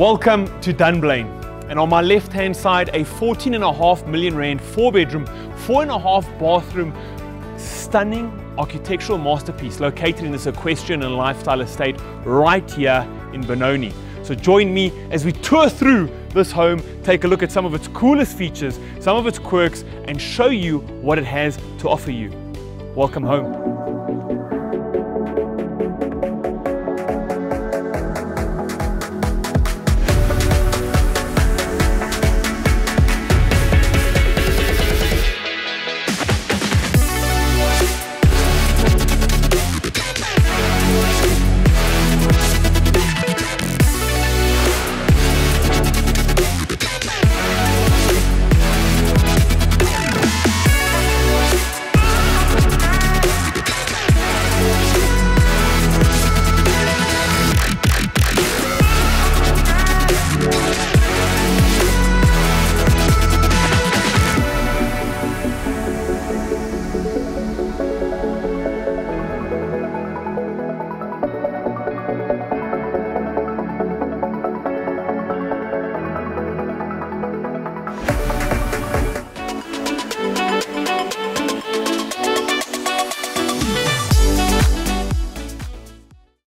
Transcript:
Welcome to Dunblane. And on my left hand side, a 14 and a half million rand, four bedroom, four and a half bathroom, stunning architectural masterpiece located in this equestrian and lifestyle estate right here in Benoni. So join me as we tour through this home, take a look at some of its coolest features, some of its quirks, and show you what it has to offer you. Welcome home.